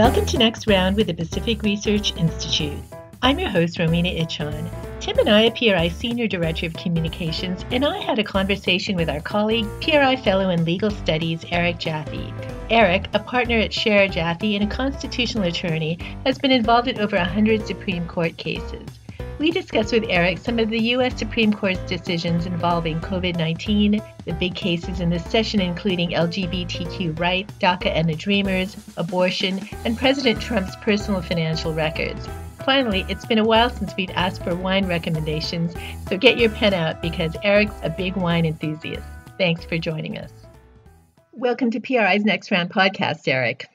Welcome to Next Round with the Pacific Research Institute. I'm your host, Rowena Itchon. Tim Anaya, a PRI Senior Director of Communications, and I had a conversation with our colleague, PRI Fellow in Legal Studies, Erik Jaffe. Erik, a partner at Schaerr Jaffe and a constitutional attorney, has been involved in over 100 Supreme Court cases. We discuss with Erik some of the U.S. Supreme Court's decisions involving COVID 19, the big cases in this session, including LGBTQ rights, DACA and the Dreamers, abortion, and President Trump's personal financial records. Finally, it's been a while since we've asked for wine recommendations, so get your pen out because Erik's a big wine enthusiast. Thanks for joining us. Welcome to PRI's Next Round podcast, Erik.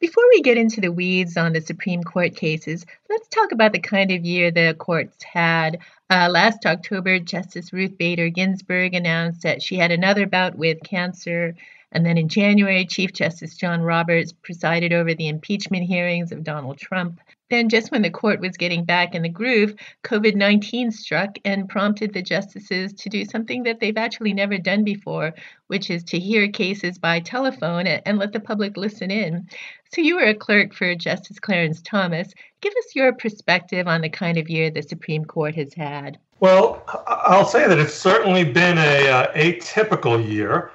Before we get into the weeds on the Supreme Court cases, let's talk about the kind of year the courts had. Uh, last October, Justice Ruth Bader Ginsburg announced that she had another bout with cancer. And then in January, Chief Justice John Roberts presided over the impeachment hearings of Donald Trump. Then, just when the court was getting back in the groove, COVID 19 struck and prompted the justices to do something that they've actually never done before, which is to hear cases by telephone and let the public listen in. So, you were a clerk for Justice Clarence Thomas. Give us your perspective on the kind of year the Supreme Court has had. Well, I'll say that it's certainly been a uh, atypical year,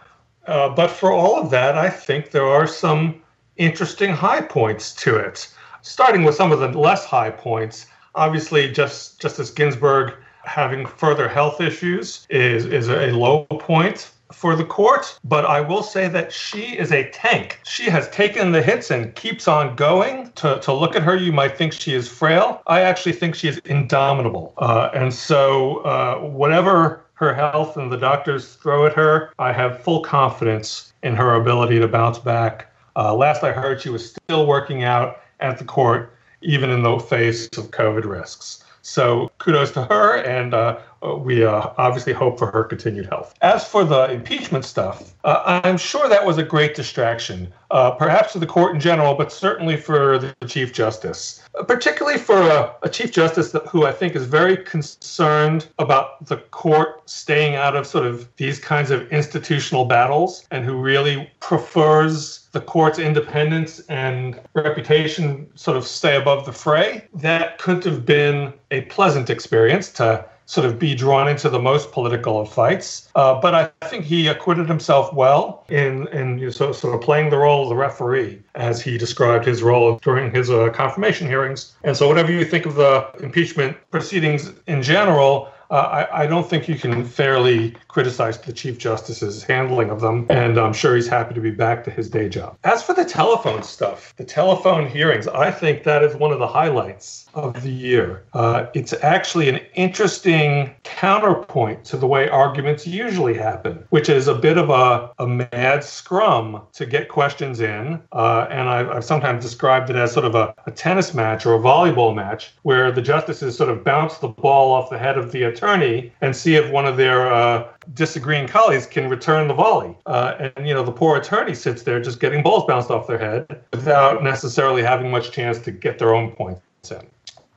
uh, but for all of that, I think there are some interesting high points to it starting with some of the less high points, obviously, just Justice Ginsburg having further health issues is is a low point for the court, but I will say that she is a tank. She has taken the hits and keeps on going. To, to look at her, you might think she is frail. I actually think she is indomitable. Uh, and so, uh, whatever her health and the doctors throw at her, I have full confidence in her ability to bounce back. Uh, last I heard, she was still working out at the court, even in the face of COVID risks. So kudos to her, and uh, we uh, obviously hope for her continued health. As for the impeachment stuff, uh, I'm sure that was a great distraction, uh, perhaps to the court in general, but certainly for the Chief Justice, uh, particularly for a, a Chief Justice that, who I think is very concerned about the court staying out of sort of these kinds of institutional battles and who really prefers the court's independence and reputation sort of stay above the fray. That couldn't have been a pleasant experience to sort of be drawn into the most political of fights. Uh, but I think he acquitted himself well in in you know, sort, sort of playing the role of the referee, as he described his role during his uh, confirmation hearings. And so, whatever you think of the impeachment proceedings in general, uh, I, I, don't think you can fairly criticize the Chief Justice's handling of them, and I'm sure he's happy to be back to his day job. As for the telephone stuff, the telephone hearings, I think that is one of the highlights of the year. Uh, it's actually an interesting counterpoint to the way arguments usually happen, which is a bit of a, a mad scrum to get questions in. Uh, and I've, I've, sometimes described it as sort of a, a tennis match or a volleyball match where the justices sort of bounce the ball off the head of the attorney and see if one of their uh, disagreeing colleagues can return the volley. Uh, and, you know, the poor attorney sits there just getting balls bounced off their head without necessarily having much chance to get their own points in.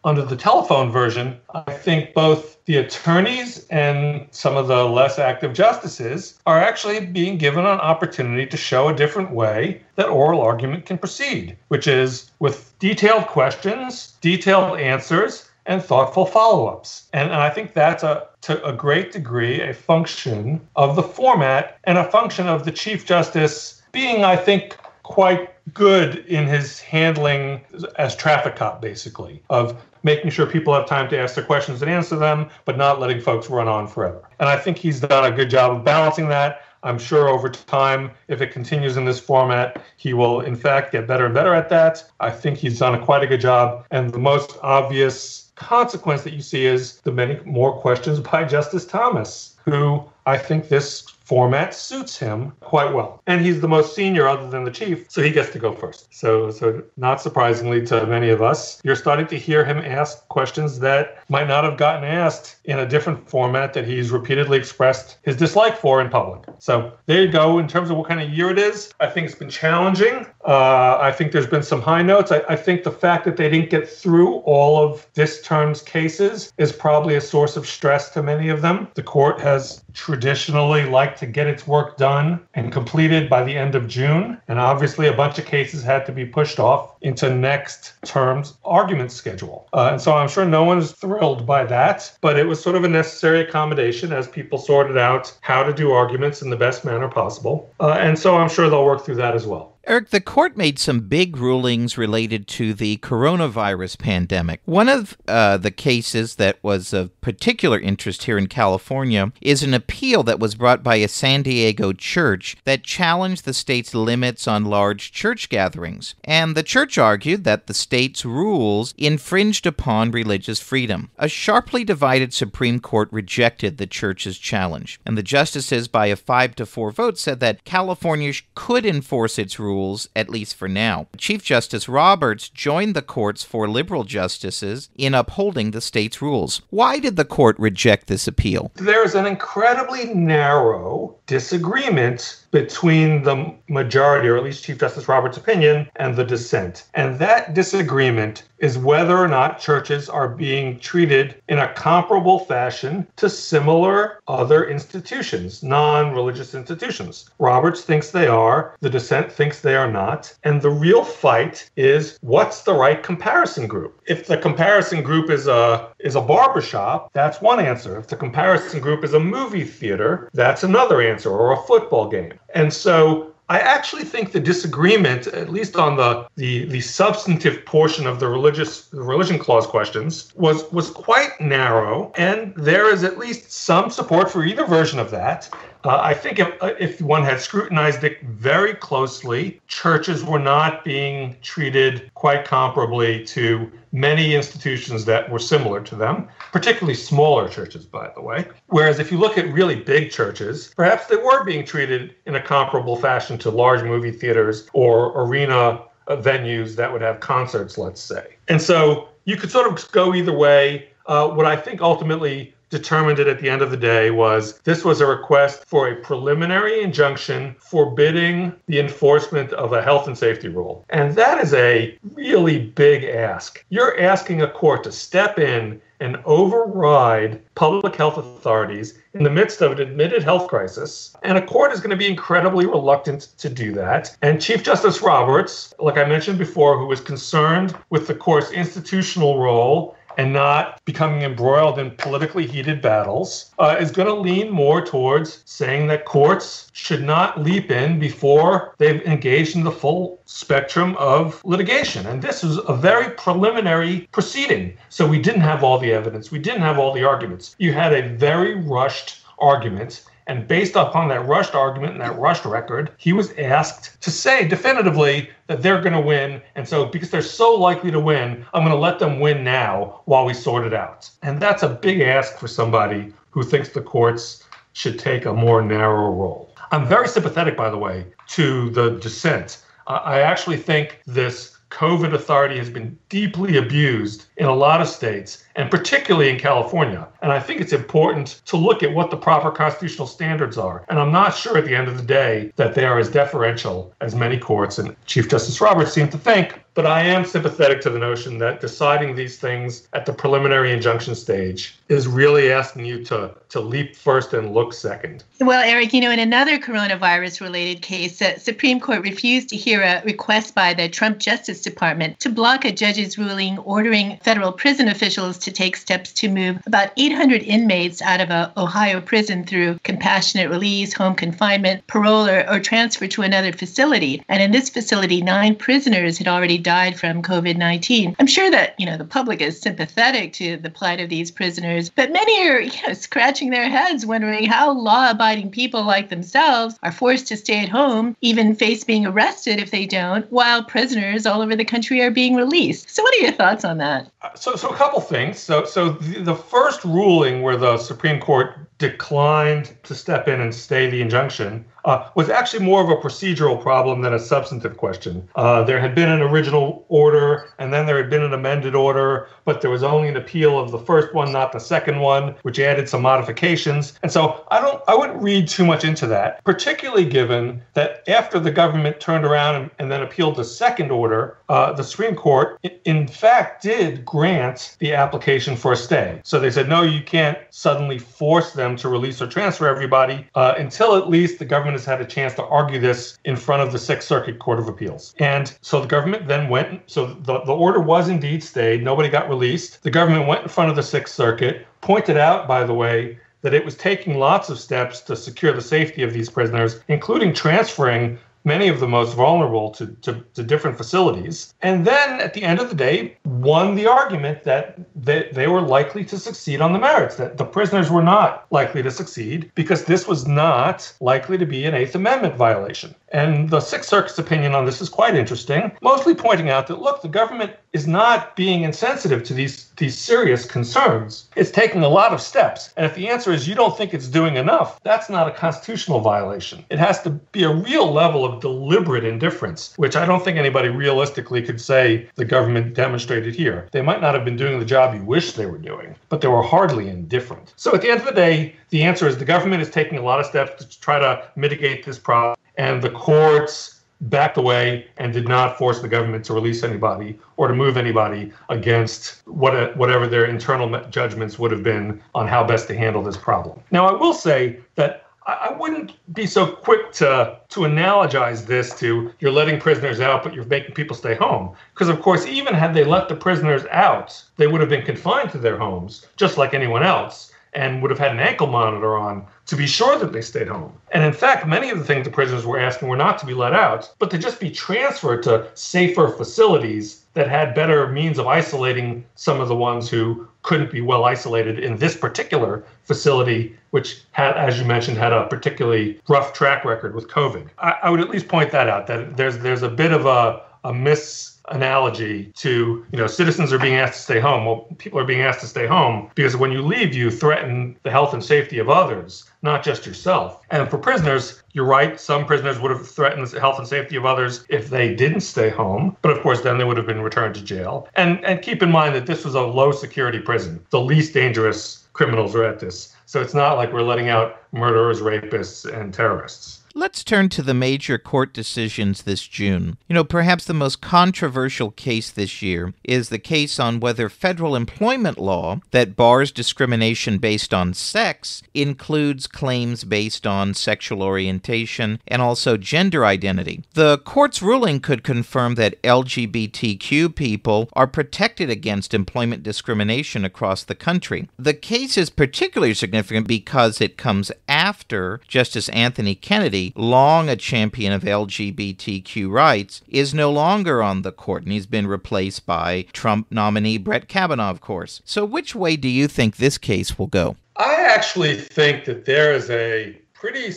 Under the telephone version, I think both the attorneys and some of the less active justices are actually being given an opportunity to show a different way that oral argument can proceed, which is with detailed questions, detailed answers, and thoughtful follow ups. And, and I think that's a, to a great degree a function of the format and a function of the Chief Justice being, I think, quite good in his handling as traffic cop, basically, of making sure people have time to ask their questions and answer them, but not letting folks run on forever. And I think he's done a good job of balancing that. I'm sure over time, if it continues in this format, he will, in fact, get better and better at that. I think he's done a quite a good job. And the most obvious consequence that you see is the many more questions by Justice Thomas, who I think this format suits him quite well. And he's the most senior other than the chief, so he gets to go first. So so not surprisingly to many of us, you're starting to hear him ask questions that might not have gotten asked in a different format that he's repeatedly expressed his dislike for in public. So there you go. In terms of what kind of year it is, I think it's been challenging. Uh, I think there's been some high notes. I, I think the fact that they didn't get through all of this term's cases is probably a source of stress to many of them. The court has traditionally liked to get its work done and completed by the end of June. And obviously, a bunch of cases had to be pushed off into next term's argument schedule. Uh, and so I'm sure no one's thrilled by that, but it was sort of a necessary accommodation as people sorted out how to do arguments in the best manner possible. Uh, and so I'm sure they'll work through that as well. Erik, the court made some big rulings related to the coronavirus pandemic. One of uh, the cases that was of particular interest here in California is an appeal that was brought by a San Diego church that challenged the state's limits on large church gatherings. And the church argued that the state's rules infringed upon religious freedom. A sharply divided Supreme Court rejected the church's challenge, and the justices, by a 5 to 4 vote, said that California could enforce its rules rules, at least for now. Chief Justice Roberts joined the court's four liberal justices in upholding the state's rules. Why did the court reject this appeal? There's an incredibly narrow disagreement between the majority, or at least Chief Justice Roberts' opinion, and the dissent. And that disagreement is whether or not churches are being treated in a comparable fashion to similar other institutions, non religious institutions. Roberts thinks they are, the dissent thinks they are not. And the real fight is what's the right comparison group? If the comparison group is a is a barbershop, that's one answer. If the comparison group is a movie theater, that's another answer, or a football game. And so I actually think the disagreement, at least on the, the, the substantive portion of the religious the religion clause questions, was was quite narrow, and there is at least some support for either version of that. Uh, I think if, uh, if one had scrutinized it very closely, churches were not being treated quite comparably to many institutions that were similar to them, particularly smaller churches, by the way. Whereas if you look at really big churches, perhaps they were being treated in a comparable fashion to large movie theaters or arena uh, venues that would have concerts, let's say. And so you could sort of go either way. Uh, what I think ultimately determined it at the end of the day was this was a request for a preliminary injunction forbidding the enforcement of a health and safety rule. And that is a really big ask. You're asking a court to step in and override public health authorities in the midst of an admitted health crisis. And a court is going to be incredibly reluctant to do that. And Chief Justice Roberts, like I mentioned before, who was concerned with the court's institutional role and not becoming embroiled in politically heated battles, uh, is going to lean more towards saying that courts should not leap in before they've engaged in the full spectrum of litigation. And this was a very preliminary proceeding. So we didn't have all the evidence, we didn't have all the arguments. You had a very rushed argument and based upon that rushed argument and that rushed record, he was asked to say definitively that they're going to win. And so, because they're so likely to win, I'm going to let them win now while we sort it out. And that's a big ask for somebody who thinks the courts should take a more narrow role. I'm very sympathetic, by the way, to the dissent. I actually think this COVID authority has been deeply abused in a lot of states and particularly in California. And I think it's important to look at what the proper constitutional standards are. And I'm not sure at the end of the day that they are as deferential as many courts and Chief Justice Roberts seem to think. But I am sympathetic to the notion that deciding these things at the preliminary injunction stage is really asking you to, to leap first and look second. Well, Erik, you know, in another coronavirus related case, the Supreme Court refused to hear a request by the Trump Justice Department to block a judge's ruling ordering federal prison officials to take steps to move about 800 inmates out of a Ohio prison through compassionate release, home confinement, parole, or, or transfer to another facility. And in this facility, nine prisoners had already died from COVID 19. I'm sure that, you know, the public is sympathetic to the plight of these prisoners, but many are, you know, scratching their heads wondering how law abiding people like themselves are forced to stay at home, even face being arrested if they don't, while prisoners all over the country are being released. So, what are your thoughts on that? So, so a couple things. So, so the, the first ruling where the Supreme Court declined to step in and stay the injunction uh, was actually more of a procedural problem than a substantive question. Uh, there had been an original original order, and then there had been an amended order, but there was only an appeal of the first one, not the second one, which added some modifications. And so I don't, I wouldn't read too much into that, particularly given that after the government turned around and, and then appealed the second order, uh, the Supreme Court, in fact, did grant the application for a stay. So they said, no, you can't suddenly force them to release or transfer everybody uh, until at least the government has had a chance to argue this in front of the Sixth Circuit Court of Appeals. And so the government then went, so the, the order was indeed stayed. Nobody got released. The government went in front of the Sixth Circuit, pointed out, by the way, that it was taking lots of steps to secure the safety of these prisoners, including transferring many of the most vulnerable to, to, to, different facilities. And then at the end of the day, won the argument that they, they were likely to succeed on the merits, that the prisoners were not likely to succeed because this was not likely to be an Eighth Amendment violation. And the Sixth Circuit's opinion on this is quite interesting, mostly pointing out that look, the government is not being insensitive to these, these serious concerns. It's taking a lot of steps. And if the answer is you don't think it's doing enough, that's not a constitutional violation. It has to be a real level of deliberate indifference, which I don't think anybody realistically could say the government demonstrated here. They might not have been doing the job you wish they were doing, but they were hardly indifferent. So at the end of the day, the answer is the government is taking a lot of steps to try to mitigate this problem and the courts backed away and did not force the government to release anybody or to move anybody against what, whatever their internal judgments would have been on how best to handle this problem. Now, I will say that I wouldn't be so quick to to analogize this to you're letting prisoners out, but you're making people stay home. Because of course, even had they let the prisoners out, they would have been confined to their homes, just like anyone else and would have had an ankle monitor on to be sure that they stayed home. And in fact, many of the things the prisoners were asking were not to be let out, but to just be transferred to safer facilities that had better means of isolating some of the ones who couldn't be well isolated in this particular facility, which had, as you mentioned, had a particularly rough track record with COVID. I, I would at least point that out that there's there's a bit of a, a miss analogy to you know citizens are being asked to stay home. Well people are being asked to stay home because when you leave you threaten the health and safety of others not just yourself. And for prisoners you're right some prisoners would have threatened the health and safety of others if they didn't stay home but of course then they would have been returned to jail. And and keep in mind that this was a low security prison. The least dangerous criminals are at this. So it's not like we're letting out murderers rapists and terrorists Let's turn to the major court decisions this June. You know, perhaps the most controversial case this year is the case on whether federal employment law that bars discrimination based on sex includes claims based on sexual orientation and also gender identity. The court's ruling could confirm that LGBTQ people are protected against employment discrimination across the country. The case is particularly significant because it comes after Justice Anthony Kennedy long a champion of LGBTQ rights, is no longer on the court, and he's been replaced by Trump nominee Brett Kavanaugh, of course. So, which way do you think this case will go? I actually think that there is a pretty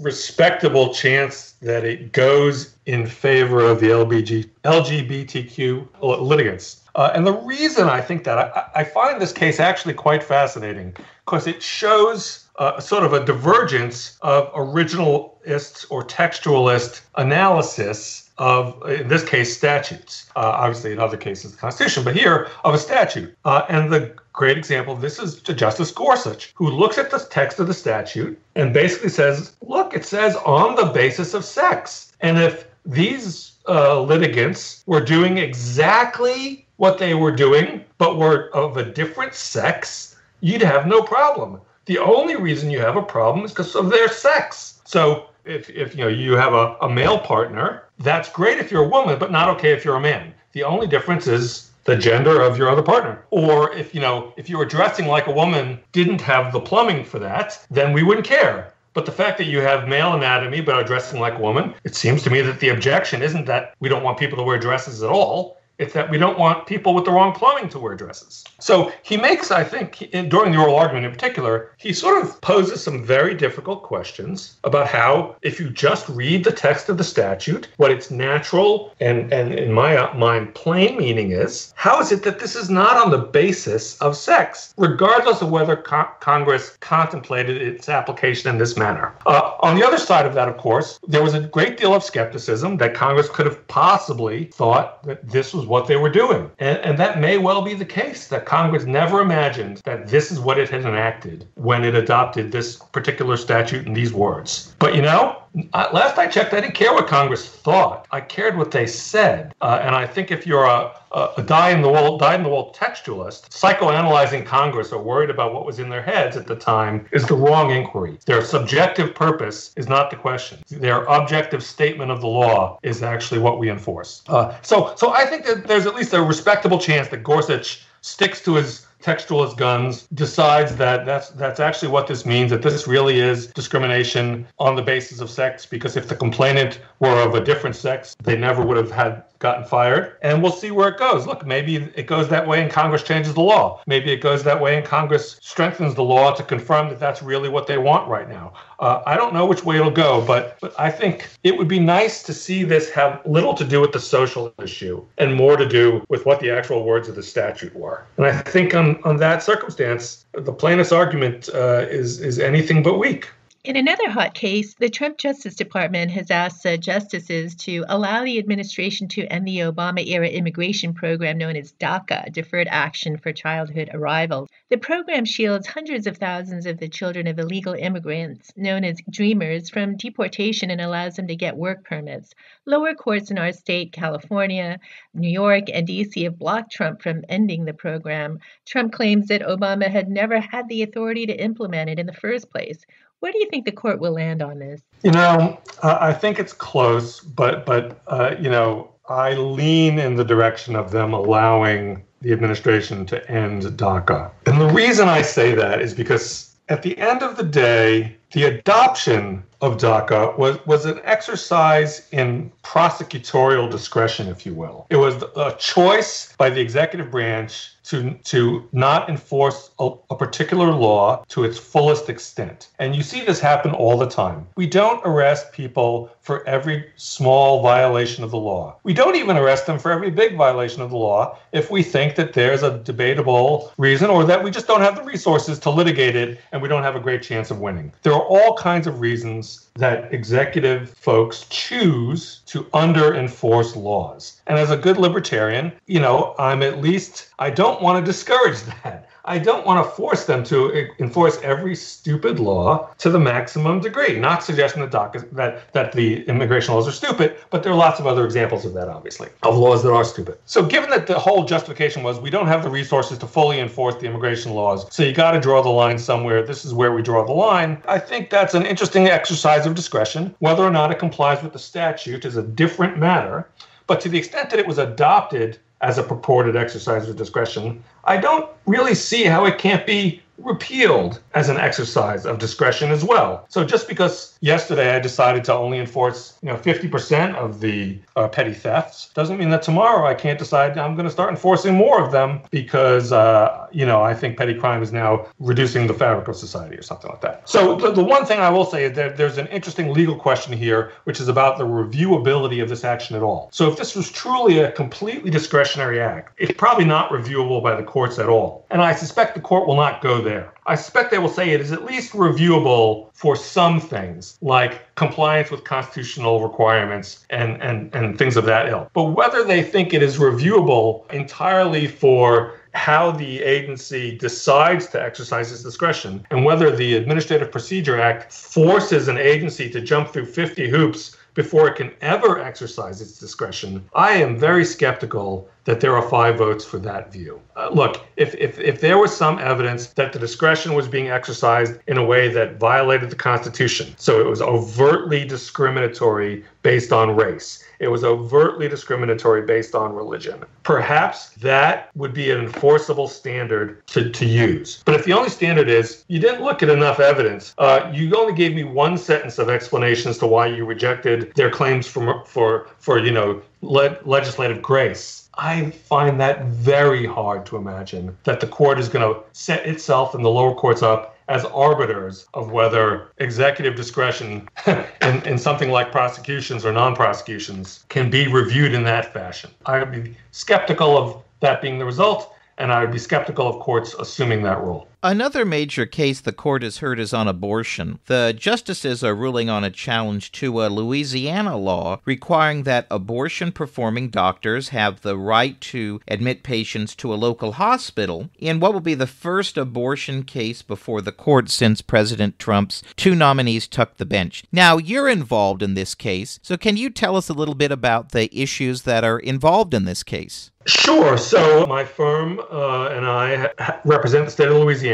respectable chance that it goes in favor of the LBG, LGBTQ litigants. Uh, and the reason I think that, I, I find this case actually quite fascinating because it shows uh, sort of a divergence of originalist or textualist analysis of, in this case, statutes. Uh, obviously, in other cases, the Constitution, but here of a statute. Uh, and the great example this is Justice Gorsuch, who looks at the text of the statute and basically says, look, it says on the basis of sex. And if these uh, litigants were doing exactly what they were doing, but were of a different sex, you'd have no problem. The only reason you have a problem is because of their sex. So if, if you know you have a, a male partner, that's great if you're a woman, but not okay if you're a man. The only difference is the gender of your other partner. Or if you know if you were dressing like a woman, didn't have the plumbing for that, then we wouldn't care. But the fact that you have male anatomy but are dressing like a woman, it seems to me that the objection isn't that we don't want people to wear dresses at all It's that we don't want people with the wrong plumbing to wear dresses. So he makes, I think, during the oral argument in particular, he sort of poses some very difficult questions about how, if you just read the text of the statute, what its natural and, and in my mind, plain meaning is, how is it that this is not on the basis of sex, regardless of whether co- Congress contemplated its application in this manner? Uh, on the other side of that, of course, there was a great deal of skepticism that Congress could have possibly thought that this was what they were doing. And, and that may well be the case, that Congress never imagined that this is what it had enacted when it adopted this particular statute in these words. But you know, last I checked, I didn't care what Congress thought. I cared what they said. Uh, and I think if you're a, a die in the wall, die in the wall textualist, psychoanalyzing Congress or worried about what was in their heads at the time is the wrong inquiry. Their subjective purpose is not the question. Their objective statement of the law is actually what we enforce. Uh, so, so I think that there's at least a respectable chance that Gorsuch sticks to his textualist guns decides that that's that's actually what this means that this really is discrimination on the basis of sex because if the complainant were of a different sex they never would have had gotten fired and we'll see where it goes. Look maybe it goes that way and congress changes the law. Maybe it goes that way and congress strengthens the law to confirm that that's really what they want right now. Uh, i don't know which way it'll go but but i think it would be nice to see this have little to do with the social issue and more to do with what the actual words of the statute were. And i think on on, that circumstance, the plaintiff's argument uh, is is anything but weak. In another hot case, the Trump Justice Department has asked uh, justices to allow the administration to end the Obama era immigration program known as DACA, Deferred Action for Childhood Arrivals. The program shields hundreds of thousands of the children of illegal immigrants, known as Dreamers, from deportation and allows them to get work permits. Lower courts in our state, California, New York, and DC have blocked Trump from ending the program. Trump claims that Obama had never had the authority to implement it in the first place. Where do you think the court will land on this? You know, uh, I think it's close, but but uh, you know, I lean in the direction of them allowing the administration to end DACA. And the reason I say that is because at the end of the day, the adoption of DACA was, was an exercise in prosecutorial discretion, if you will. It was a choice by the executive branch to, to not enforce a, a, particular law to its fullest extent. And you see this happen all the time. We don't arrest people for every small violation of the law. We don't even arrest them for every big violation of the law if we think that there's a debatable reason or that we just don't have the resources to litigate it and we don't have a great chance of winning. There are all kinds of reasons that executive folks choose to under enforce laws. And as a good libertarian, you know, I'm at least, I don't want to discourage that. I don't want to force them to enforce every stupid law to the maximum degree. Not suggesting that, that that the immigration laws are stupid, but there are lots of other examples of that, obviously, of laws that are stupid. So, given that the whole justification was we don't have the resources to fully enforce the immigration laws, so you got to draw the line somewhere. This is where we draw the line. I think that's an interesting exercise of discretion. Whether or not it complies with the statute is a different matter. But to the extent that it was adopted as a purported exercise of discretion, I don't really see how it can't be repealed as an exercise of discretion as well. So just because yesterday I decided to only enforce, you know, 50% of the uh, petty thefts doesn't mean that tomorrow I can't decide I'm going to start enforcing more of them because, uh, you know, I think petty crime is now reducing the fabric of society or something like that. So the, the one thing I will say is that there's an interesting legal question here, which is about the reviewability of this action at all. So if this was truly a completely discretionary act, it's probably not reviewable by the courts at all. And I suspect the court will not go there. I suspect they will say it is at least reviewable for some things, like compliance with constitutional requirements and, and, and things of that ilk. But whether they think it is reviewable entirely for how the agency decides to exercise its discretion and whether the Administrative Procedure Act forces an agency to jump through 50 hoops before it can ever exercise its discretion, I am very skeptical that there are five votes for that view. Uh, look, if, if, if there was some evidence that the discretion was being exercised in a way that violated the Constitution, so it was overtly discriminatory based on race, it was overtly discriminatory based on religion, perhaps that would be an enforceable standard to, to use. But if the only standard is you didn't look at enough evidence, uh, you only gave me one sentence of explanation as to why you rejected their claims for, for, for you know, le- legislative grace I find that very hard to imagine that the court is going to set itself and the lower courts up as arbiters of whether executive discretion in, in something like prosecutions or non prosecutions can be reviewed in that fashion. I would be skeptical of that being the result, and I would be skeptical of courts assuming that role. Another major case the court has heard is on abortion. The justices are ruling on a challenge to a Louisiana law requiring that abortion performing doctors have the right to admit patients to a local hospital in what will be the first abortion case before the court since President Trump's two nominees took the bench. Now, you're involved in this case, so can you tell us a little bit about the issues that are involved in this case? Sure. So, my firm uh, and I represent the state of Louisiana.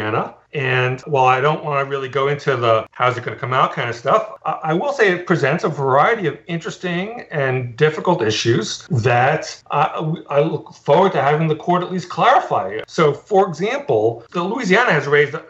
And while I don't want to really go into the how's it going to come out kind of stuff, I will say it presents a variety of interesting and difficult issues that I, I look forward to having the court at least clarify. So, for example, the Louisiana has raised a,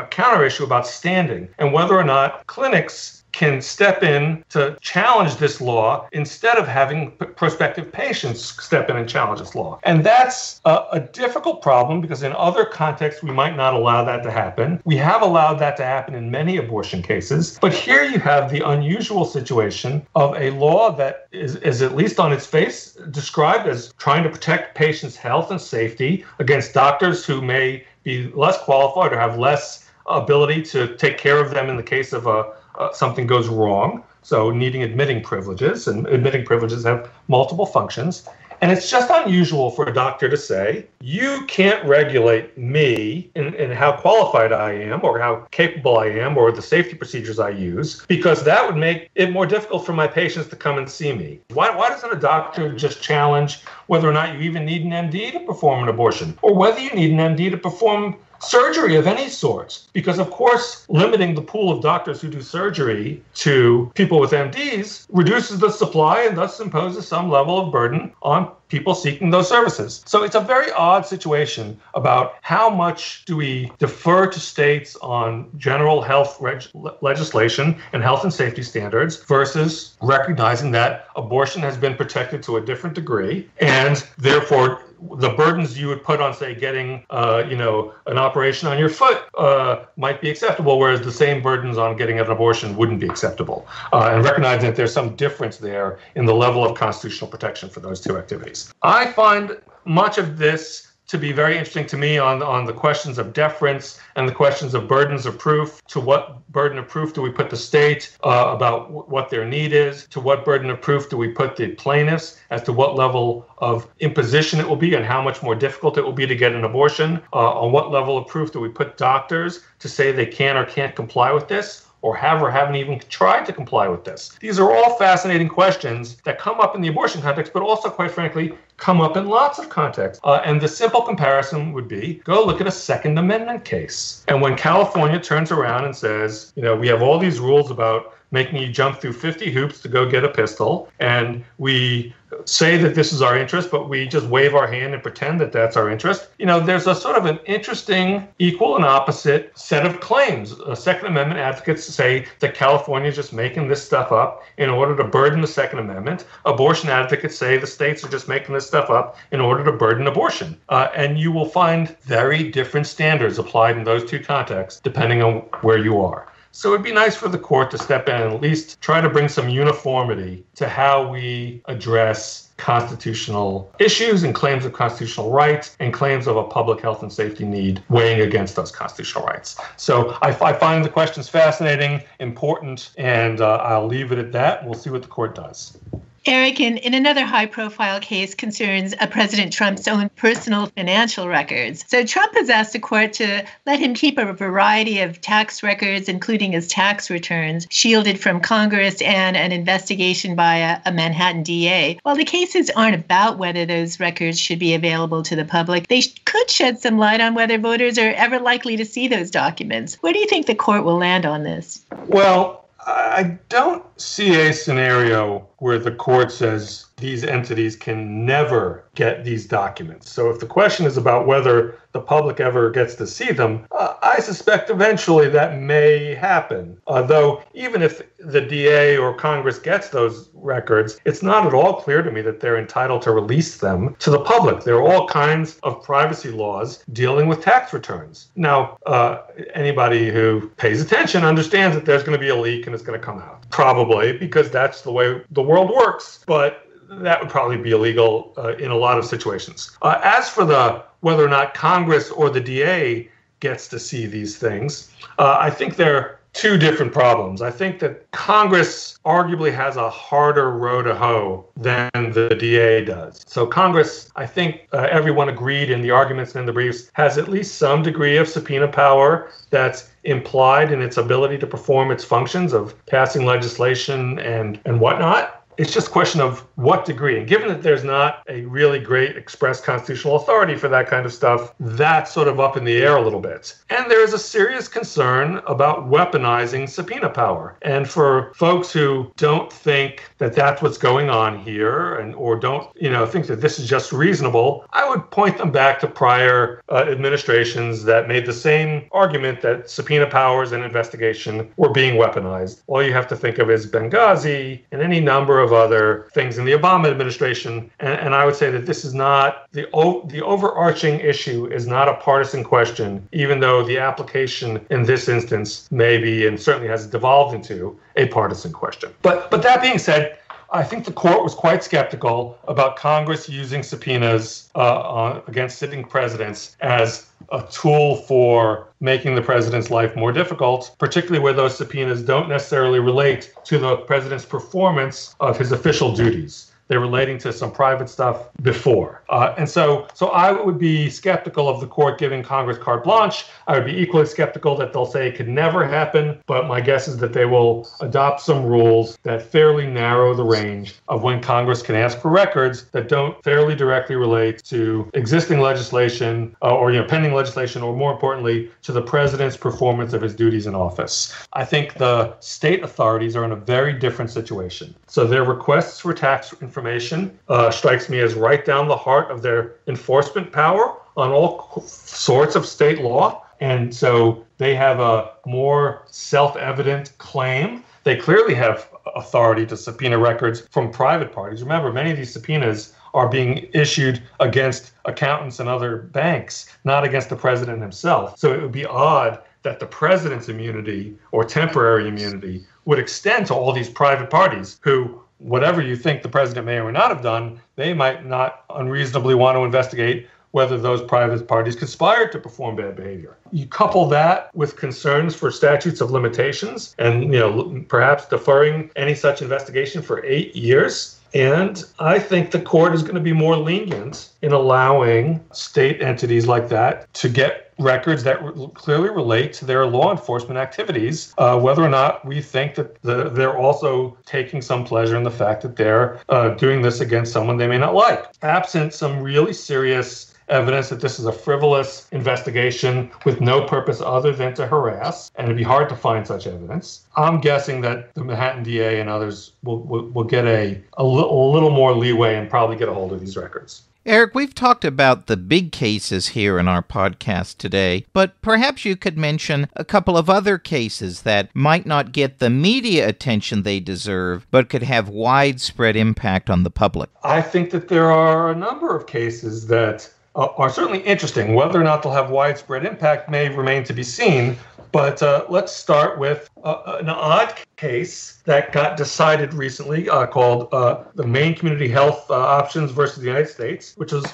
a, a counter issue about standing and whether or not clinics can step in to challenge this law instead of having p- prospective patients step in and challenge this law. And that's a, a, difficult problem because in other contexts, we might not allow that to happen. We have allowed that to happen in many abortion cases. But here you have the unusual situation of a law that is, is at least on its face described as trying to protect patients' health and safety against doctors who may be less qualified or have less ability to take care of them in the case of a uh, something goes wrong. So, needing admitting privileges, and admitting privileges have multiple functions. And it's just unusual for a doctor to say, you can't regulate me in, in, how qualified I am or how capable I am or the safety procedures I use, because that would make it more difficult for my patients to come and see me. Why, why doesn't a doctor just challenge whether or not you even need an MD to perform an abortion or whether you need an MD to perform surgery of any sort, Because, of course, limiting the pool of doctors who do surgery to people with MDs reduces the supply and thus imposes some level of burden on people seeking those services. So it's a very odd situation about how much do we defer to states on general health reg- legislation and health and safety standards versus recognizing that abortion has been protected to a different degree and therefore the burdens you would put on, say, getting, uh, you know, an operation on your foot uh, might be acceptable, whereas the same burdens on getting an abortion wouldn't be acceptable. Uh, and recognizing that there's some difference there in the level of constitutional protection for those two activities. I find much of this to be very interesting to me on, on the questions of deference and the questions of burdens of proof. To what burden of proof do we put the state uh, about w- what their need is? To what burden of proof do we put the plaintiffs as to what level of imposition it will be and how much more difficult it will be to get an abortion? Uh, on what level of proof do we put doctors to say they can or can't comply with this? Or have or haven't even tried to comply with this? These are all fascinating questions that come up in the abortion context, but also, quite frankly, come up in lots of contexts. Uh, and the simple comparison would be go look at a Second Amendment case. And when California turns around and says, you know, we have all these rules about making you jump through 50 hoops to go get a pistol, and we say that this is our interest, but we just wave our hand and pretend that that's our interest. You know, there's a sort of an interesting equal and opposite set of claims. Uh, Second Amendment advocates say that California is just making this stuff up in order to burden the Second Amendment. Abortion advocates say the states are just making this stuff up in order to burden abortion. Uh, and you will find very different standards applied in those two contexts depending on where you are. So it'd be nice for the court to step in and at least try to bring some uniformity to how we address constitutional issues and claims of constitutional rights and claims of a public health and safety need weighing against those constitutional rights. So I, I find the questions fascinating, important, and uh, I'll leave it at that. We'll see what the court does. Erik, in, in another high profile case concerns uh, President Trump's own personal financial records. So Trump has asked the court to let him keep a variety of tax records, including his tax returns, shielded from Congress and an investigation by a, a Manhattan DA. While the cases aren't about whether those records should be available to the public, they could shed some light on whether voters are ever likely to see those documents. Where do you think the court will land on this? Well, I don't see a scenario where the court says these entities can never get these documents. So if the question is about whether the public ever gets to see them, uh, I suspect eventually that may happen. Although, even if the DA or Congress gets those records, it's not at all clear to me that they're entitled to release them to the public. There are all kinds of privacy laws dealing with tax returns. Now, uh, anybody who pays attention understands that there's going to be a leak and it's going to come out. Probably because that's the way the world works. But that would probably be illegal uh, in a lot of situations. Uh, as for the whether or not Congress or the DA gets to see these things, uh, I think they're two different problems. I think that Congress arguably has a harder row to hoe than the DA does. So, Congress, I think uh, everyone agreed in the arguments and in the briefs, has at least some degree of subpoena power that's implied in its ability to perform its functions of passing legislation and, and whatnot it's just a question of what degree. And given that there's not a really great express constitutional authority for that kind of stuff, that's sort of up in the air a little bit. And there is a serious concern about weaponizing subpoena power. And for folks who don't think that that's what's going on here and or don't, you know, think that this is just reasonable, I would point them back to prior uh, administrations that made the same argument that subpoena powers and investigation were being weaponized. All you have to think of is Benghazi and any number of of other things in the Obama administration. And, and I would say that this is not the, o- the overarching issue is not a partisan question, even though the application in this instance may be and certainly has devolved into a partisan question. But, but that being said, I think the court was quite skeptical about Congress using subpoenas uh, against sitting presidents as a tool for making the president's life more difficult, particularly where those subpoenas don't necessarily relate to the president's performance of his official duties. They're relating to some private stuff before. Uh, and so, so I would be skeptical of the court giving Congress carte blanche. I would be equally skeptical that they'll say it could never happen. But my guess is that they will adopt some rules that fairly narrow the range of when Congress can ask for records that don't fairly directly relate to existing legislation uh, or you know pending legislation, or more importantly, to the president's performance of his duties in office. I think the state authorities are in a very different situation. So their requests for tax information information uh, strikes me as right down the heart of their enforcement power on all sorts of state law. And so they have a more self evident claim. They clearly have authority to subpoena records from private parties. Remember, many of these subpoenas are being issued against accountants and other banks, not against the president himself. So it would be odd that the president's immunity or temporary immunity would extend to all these private parties who whatever you think the president may or may not have done, they might not unreasonably want to investigate whether those private parties conspired to perform bad behavior. You couple that with concerns for statutes of limitations and you know perhaps deferring any such investigation for 8 years and I think the court is going to be more lenient in allowing state entities like that to get records that re- clearly relate to their law enforcement activities, uh, whether or not we think that the, they're also taking some pleasure in the fact that they're uh, doing this against someone they may not like. Absent some really serious evidence that this is a frivolous investigation with no purpose other than to harass, and it'd be hard to find such evidence. I'm guessing that the Manhattan DA and others will, will, will get a, a, li- a little more leeway and probably get a hold of these records. Erik, we've talked about the big cases here in our podcast today, but perhaps you could mention a couple of other cases that might not get the media attention they deserve, but could have widespread impact on the public. I think that there are a number of cases that uh, are certainly interesting. Whether or not they'll have widespread impact may remain to be seen. But uh, let's start with uh, an odd case that got decided recently uh, called uh, the Maine Community Health uh, Options versus the United States, which was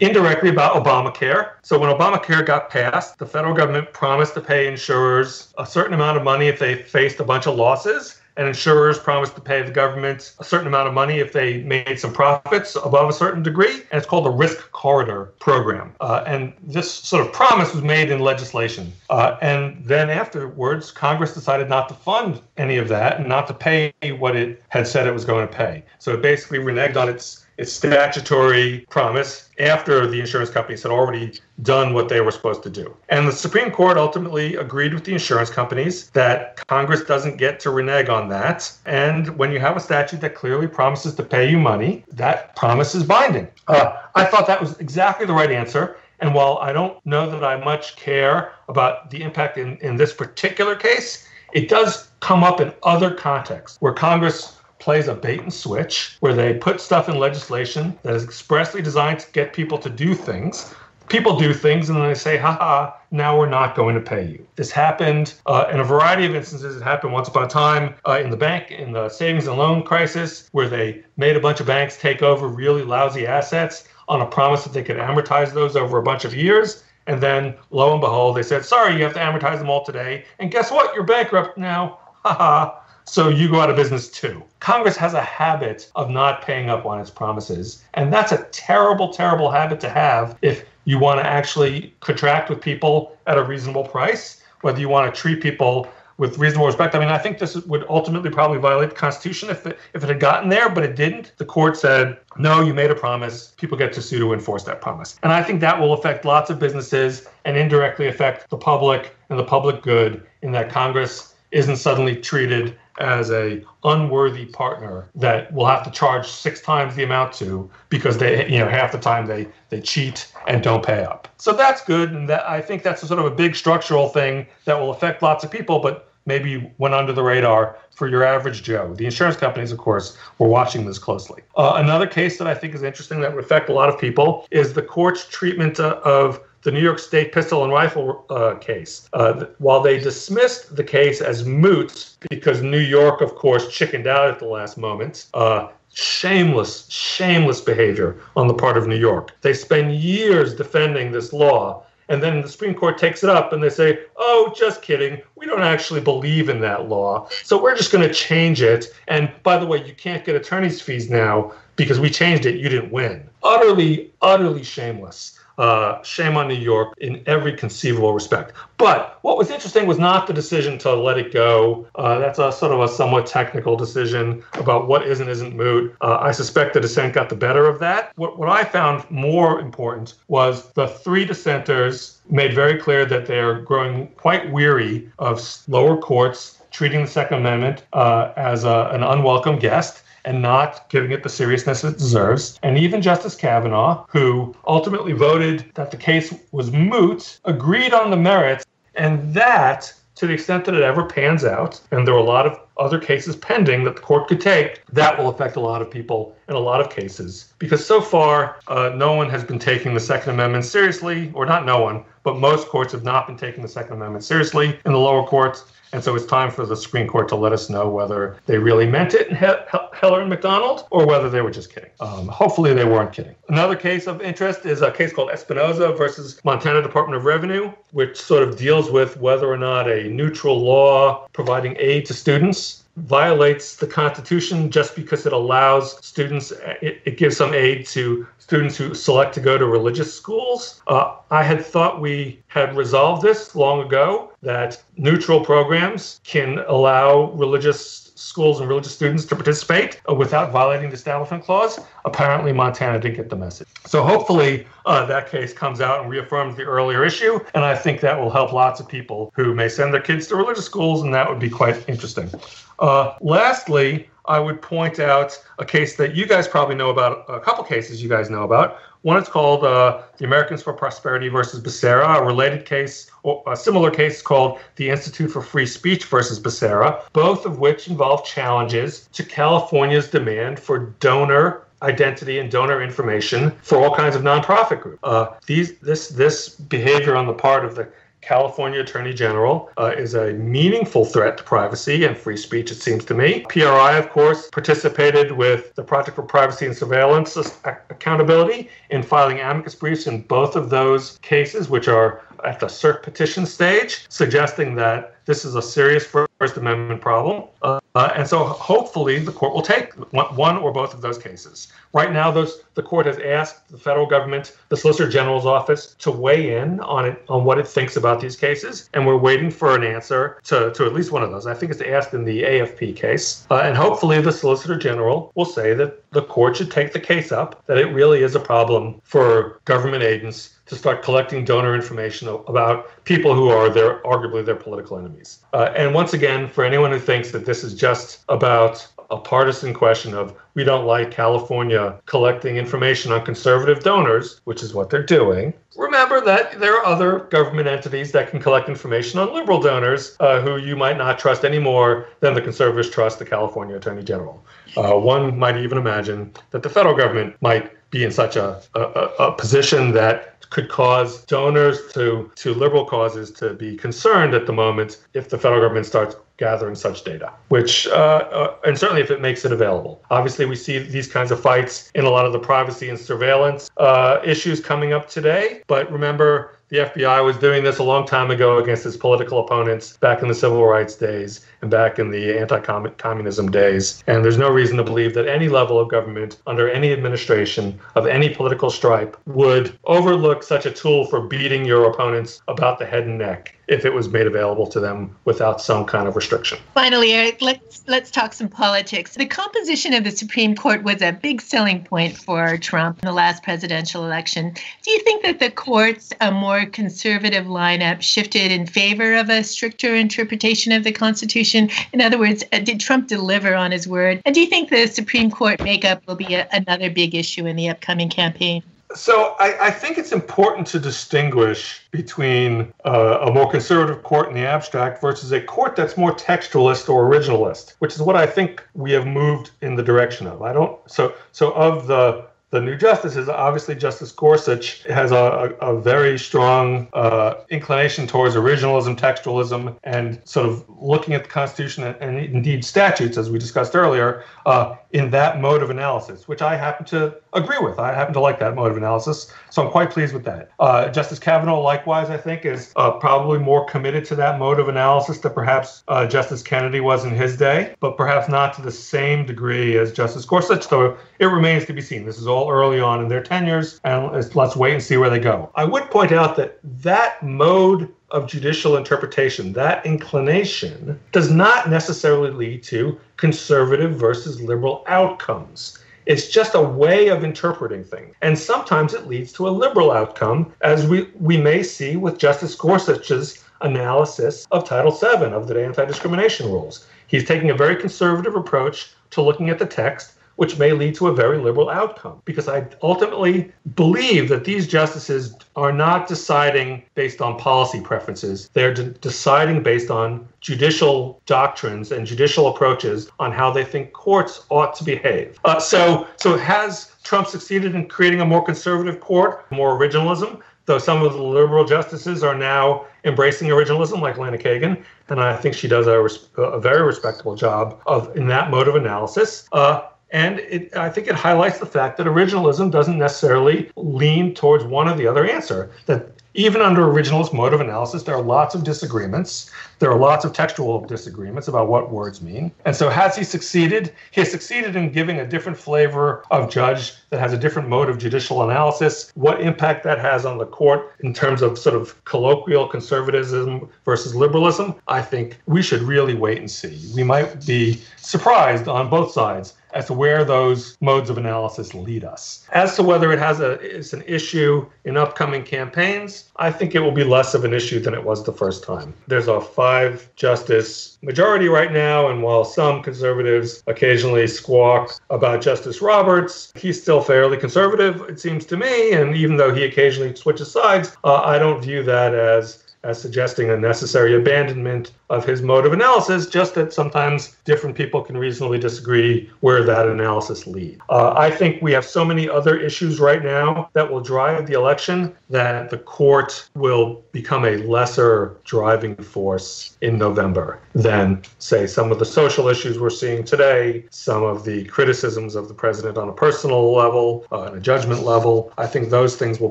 indirectly about Obamacare. So when Obamacare got passed, the federal government promised to pay insurers a certain amount of money if they faced a bunch of losses and insurers promised to pay the government a certain amount of money if they made some profits above a certain degree. And it's called the Risk Corridor Program. Uh, and this sort of promise was made in legislation. Uh, and then afterwards, Congress decided not to fund any of that and not to pay what it had said it was going to pay. So it basically reneged on its its statutory promise after the insurance companies had already done what they were supposed to do. And the Supreme Court ultimately agreed with the insurance companies that Congress doesn't get to renege on that. And when you have a statute that clearly promises to pay you money, that promise is binding. Uh, I thought that was exactly the right answer. And while I don't know that I much care about the impact in, in this particular case, it does come up in other contexts where Congress plays a bait and switch, where they put stuff in legislation that is expressly designed to get people to do things. People do things and then they say, haha, now we're not going to pay you. This happened uh, in a variety of instances. It happened once upon a time uh, in the bank, in the savings and loan crisis, where they made a bunch of banks take over really lousy assets on a promise that they could amortize those over a bunch of years. And then lo and behold, they said, sorry, you have to amortize them all today. And guess what? You're bankrupt now. Haha. So you go out of business too. Congress has a habit of not paying up on its promises. And that's a terrible, terrible habit to have if you want to actually contract with people at a reasonable price, whether you want to treat people with reasonable respect. I mean, I think this would ultimately probably violate the Constitution if it, if it had gotten there, but it didn't. The court said, no, you made a promise. People get to sue to enforce that promise. And I think that will affect lots of businesses and indirectly affect the public and the public good in that Congress isn't suddenly treated as a unworthy partner that will have to charge six times the amount to because they you know half the time they they cheat and don't pay up. So that's good and that i think that's a sort of a big structural thing that will affect lots of people but maybe went under the radar for your average joe. The insurance companies of course were watching this closely. Uh, another case that i think is interesting that would affect a lot of people is the court's treatment uh, of the New York State pistol and rifle uh, case. Uh, while they dismissed the case as moot because New York, of course, chickened out at the last moment, uh, shameless, shameless behavior on the part of New York. They spend years defending this law. And then the Supreme Court takes it up and they say, oh, just kidding. We don't actually believe in that law. So we're just going to change it. And by the way, you can't get attorney's fees now because we changed it. You didn't win. Utterly, utterly shameless. Uh, shame on New York in every conceivable respect. But what was interesting was not the decision to let it go. Uh, that's a sort of a somewhat technical decision about what is and isn't moot. Uh, I suspect the dissent got the better of that. What, what I found more important was the three dissenters made very clear that they are growing quite weary of lower courts treating the Second Amendment uh, as a, an unwelcome guest and not giving it the seriousness it deserves. And even Justice Kavanaugh, who ultimately voted that the case was moot, agreed on the merits. And that, to the extent that it ever pans out, and there are a lot of other cases pending that the court could take, that will affect a lot of people in a lot of cases. Because so far, uh, no one has been taking the Second Amendment seriously, or not no one, but most courts have not been taking the Second Amendment seriously in the lower courts. And so it's time for the Supreme Court to let us know whether they really meant it in Heller and McDonald or whether they were just kidding. Um, hopefully they weren't kidding. Another case of interest is a case called Espinoza versus Montana Department of Revenue, which sort of deals with whether or not a neutral law providing aid to students violates the Constitution just because it allows students, it, it, gives some aid to students who select to go to religious schools. Uh, I had thought we had resolved this long ago that neutral programs can allow religious schools and religious students to participate uh, without violating the Establishment Clause. Apparently, Montana didn't get the message. So hopefully, uh, that case comes out and reaffirms the earlier issue. And I think that will help lots of people who may send their kids to religious schools, and that would be quite interesting. Uh, lastly, I would point out a case that you guys probably know about, a couple cases you guys know about. One is called uh, the Americans for Prosperity versus Becerra. A related case, or a similar case called the Institute for Free Speech versus Becerra, both of which involve challenges to California's demand for donor identity and donor information for all kinds of nonprofit groups. Uh, these, this, this behavior on the part of the California Attorney General uh, is a meaningful threat to privacy and free speech, it seems to me. PRI, of course, participated with the Project for Privacy and Surveillance Accountability in filing amicus briefs in both of those cases, which are at the cert petition stage, suggesting that this is a serious first Amendment problem. Uh, uh, and so hopefully the court will take one or both of those cases. Right now, those the court has asked the federal government, the Solicitor General's office, to weigh in on it on what it thinks about these cases, and we're waiting for an answer to, to at least one of those. I think it's asked in the AFP case, uh, and hopefully the Solicitor General will say that the court should take the case up, that it really is a problem for government agents to start collecting donor information about people who are their arguably their political enemies. Uh, and once again, for anyone who thinks that this is just about a partisan question of we don't like California collecting information on conservative donors, which is what they're doing. Remember that there are other government entities that can collect information on liberal donors uh, who you might not trust any more than the conservatives trust the California Attorney General. Uh, one might even imagine that the federal government might be in such a, a, a position that could cause donors to, to liberal causes to be concerned at the moment if the federal government starts gathering such data, which, uh, uh, and certainly if it makes it available. Obviously, we see these kinds of fights in a lot of the privacy and surveillance uh, issues coming up today. But remember, the FBI was doing this a long time ago against its political opponents back in the civil rights days and back in the anti communism days. And there's no reason to believe that any level of government under any administration of any political stripe would overlook such a tool for beating your opponents about the head and neck if it was made available to them without some kind of restriction. Finally, Erik, let's let's talk some politics. The composition of the Supreme Court was a big selling point for Trump in the last presidential election. Do you think that the court's a more conservative lineup shifted in favor of a stricter interpretation of the Constitution? In other words, uh, did Trump deliver on his word? And do you think the Supreme Court makeup will be a, another big issue in the upcoming campaign? So I, I, think it's important to distinguish between uh, a more conservative court in the abstract versus a court that's more textualist or originalist, which is what I think we have moved in the direction of. I don't so so of the the new justices, obviously Justice Gorsuch has a, a, very strong uh, inclination towards originalism, textualism, and sort of looking at the Constitution and, and indeed statutes, as we discussed earlier, uh, in that mode of analysis, which I happen to agree with. I happen to like that mode of analysis, so I'm quite pleased with that. Uh, Justice Kavanaugh, likewise, I think, is uh, probably more committed to that mode of analysis that perhaps uh, Justice Kennedy was in his day, but perhaps not to the same degree as Justice Gorsuch, though it remains to be seen. This is all early on in their tenures, and let's wait and see where they go. I would point out that that mode of judicial interpretation, that inclination, does not necessarily lead to conservative versus liberal outcomes. It's just a way of interpreting things. And sometimes it leads to a liberal outcome, as we, we may see with Justice Gorsuch's analysis of Title VII of the anti discrimination rules. He's taking a very conservative approach to looking at the text which may lead to a very liberal outcome. Because I ultimately believe that these justices are not deciding based on policy preferences, they're de- deciding based on judicial doctrines and judicial approaches on how they think courts ought to behave. Uh, so, so has Trump succeeded in creating a more conservative court, more originalism? Though some of the liberal justices are now embracing originalism, like Elena Kagan, and I think she does a, res- a very respectable job of in that mode of analysis. Uh, and it, I think it highlights the fact that originalism doesn't necessarily lean towards one or the other answer. That even under originalist mode of analysis, there are lots of disagreements. There are lots of textual disagreements about what words mean. And so, has he succeeded? He has succeeded in giving a different flavor of judge that has a different mode of judicial analysis. What impact that has on the court in terms of sort of colloquial conservatism versus liberalism, I think we should really wait and see. We might be surprised on both sides as to where those modes of analysis lead us. As to whether it has a is an issue in upcoming campaigns, I think it will be less of an issue than it was the first time. There's a five justice majority right now, and while some conservatives occasionally squawk about Justice Roberts, he's still fairly conservative, it seems to me. And even though he occasionally switches sides, uh, I don't view that as as suggesting a necessary abandonment of his mode of analysis, just that sometimes different people can reasonably disagree where that analysis leads. Uh, I think we have so many other issues right now that will drive the election that the court will become a lesser driving force in November than, say, some of the social issues we're seeing today, some of the criticisms of the president on a personal level, uh, on a judgment level. I think those things will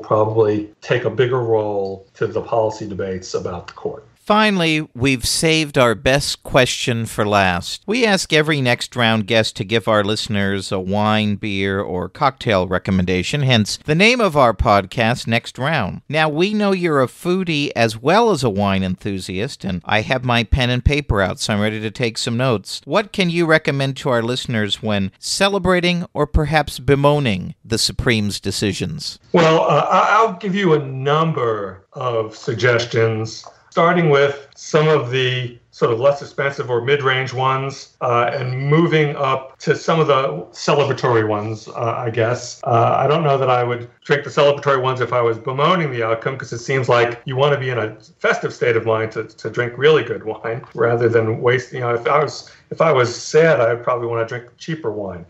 probably take a bigger role to the policy debates about the court. Finally, we've saved our best question for last. We ask every next round guest to give our listeners a wine, beer, or cocktail recommendation, hence the name of our podcast, Next Round. Now, we know you're a foodie as well as a wine enthusiast, and I have my pen and paper out, so I'm ready to take some notes. What can you recommend to our listeners when celebrating or perhaps bemoaning the Supreme's decisions? Well, uh, I'll give you a number of suggestions starting with some of the sort of less expensive or mid-range ones uh, and moving up to some of the celebratory ones uh, i guess. Uh, i don't know that i would drink the celebratory ones if i was bemoaning the outcome because it seems like you want to be in a festive state of mind to, to drink really good wine rather than waste you know if i was if I was sad, I'd probably want to drink cheaper wine.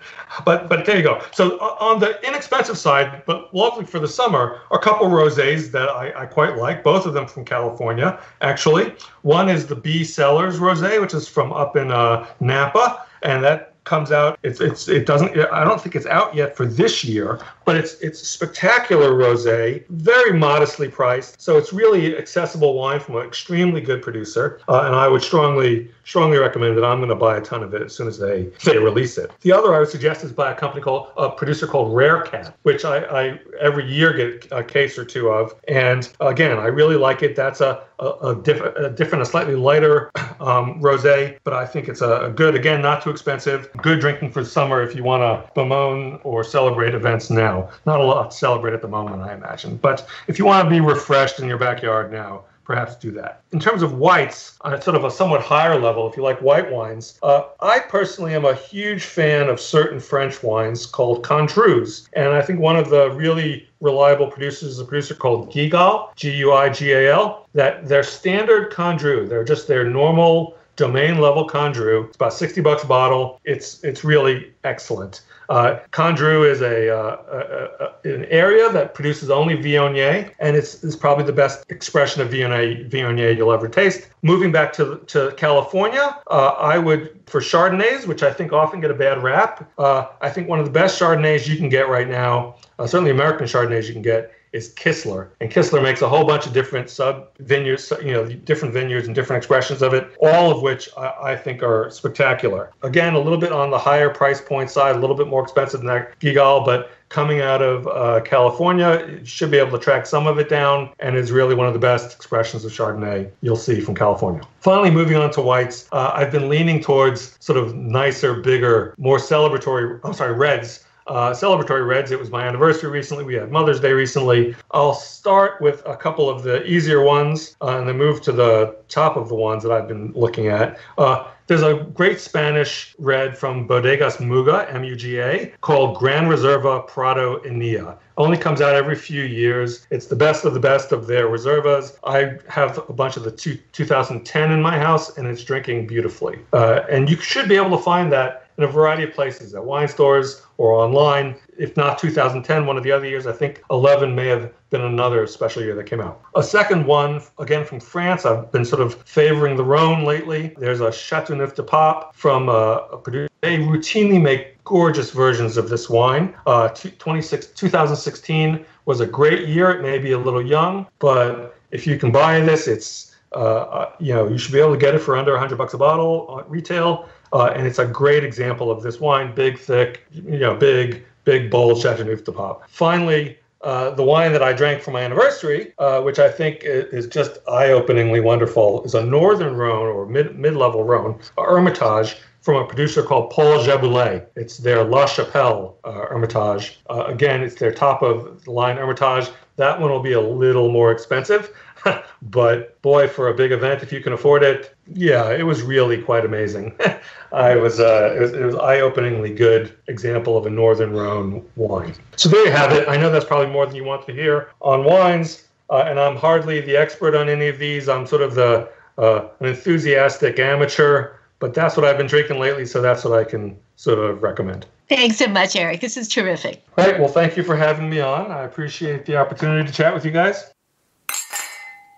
But but there you go. So on the inexpensive side, but lovely for the summer, are a couple rosés that I, I quite like. Both of them from California, actually. One is the B Cellars Rosé, which is from up in uh, Napa, and that comes out. It's it's it doesn't. I don't think it's out yet for this year, but it's it's spectacular rosé, very modestly priced. So it's really accessible wine from an extremely good producer, uh, and I would strongly strongly recommend it. I'm going to buy a ton of it as soon as they they release it. The other I would suggest is by a company called a producer called Rare Cat, which I, I every year get a case or two of, and again I really like it. That's a a, a, diff- a different, a slightly lighter um, rosé, but I think it's a, a good, again, not too expensive, good drinking for summer if you want to bemoan or celebrate events now. Not a lot to celebrate at the moment, I imagine, but if you want to be refreshed in your backyard now, perhaps do that. In terms of whites, on a sort of a somewhat higher level, if you like white wines, uh, I personally am a huge fan of certain French wines called Condrieu. And I think one of the really reliable producers is a producer called Guigal, G U I G A L, that their standard Condrieu, they're just their normal domain level Condrieu. It's about 60 bucks a bottle. It's it's really excellent. Uh, Condrieu is a, uh, a, a, an area that produces only Viognier, and it's, it's probably the best expression of Viognier, Viognier you'll ever taste. Moving back to, to California, uh, I would, for Chardonnays, which I think often get a bad rap, uh, I think one of the best Chardonnays you can get right now, uh, certainly American Chardonnays you can get, is Kistler. And Kistler makes a whole bunch of different sub vineyards, you know, different vineyards and different expressions of it, all of which I, I, think are spectacular. Again, a little bit on the higher price point side, a little bit more expensive than that Guigal, but coming out of uh, California, should be able to track some of it down and is really one of the best expressions of Chardonnay you'll see from California. Finally, moving on to whites, uh, I've been leaning towards sort of nicer, bigger, more celebratory, I'm sorry, reds uh, celebratory reds. It was my anniversary recently. We had Mother's Day recently. I'll start with a couple of the easier ones uh, and then move to the top of the ones that I've been looking at. Uh, there's a great Spanish red from Bodegas Muga, M-U-G-A, called Gran Reserva Prado Enea. Only comes out every few years. It's the best of the best of their reservas. I have a bunch of the two, 2010 in my house, and it's drinking beautifully. Uh, and you should be able to find that in a variety of places at wine stores or online. If not 2010, one of the other years, I think 11 may have been another special year that came out. A second one, again from France, I've been sort of favoring the Rhone lately. There's a Chateauneuf du Pape from uh, a producer. They routinely make gorgeous versions of this wine. Uh, 2016 was a great year. It may be a little young, but if you can buy this, it's uh, uh you know you should be able to get it for under 100 bucks a bottle at retail. Uh, and it's a great example of this wine, big, thick, you know, big, big, bold Chateauneuf du Pape. Finally, uh, the wine that I drank for my anniversary, uh, which I think is just eye-openingly wonderful, is a Northern Rhone or mid mid-level Rhone, Hermitage from a producer called Paul Jaboulet. It's their La Chapelle uh, Hermitage. Uh, again, it's their top of the line Hermitage. That one will be a little more expensive, but boy, for a big event, if you can afford it, yeah, it was really quite amazing. I was, uh, it was, it was eye-openingly good example of a Northern Rhone wine. So there you have it. I know that's probably more than you want to hear on wines, uh, and I'm hardly the expert on any of these. I'm sort of the uh, an enthusiastic amateur, but that's what I've been drinking lately, so that's what I can sort of recommend. Thanks so much, Erik. This is terrific. Great. Well, thank you for having me on. I appreciate the opportunity to chat with you guys.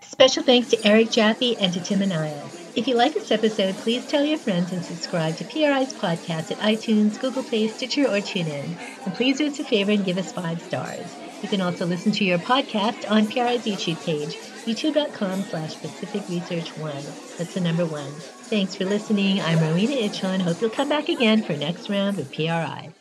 Special thanks to Erik Jaffe and to Tim Anaya. If you like this episode, please tell your friends and subscribe to PRI's podcast at iTunes, Google Play, Stitcher, or TuneIn. And please do us a favor and give us five stars. You can also listen to your podcast on PRI's YouTube page, youtube.com slash Pacific Research 1. That's the number one. Thanks for listening. I'm Rowena Itchon. Hope you'll come back again for next round with PRI.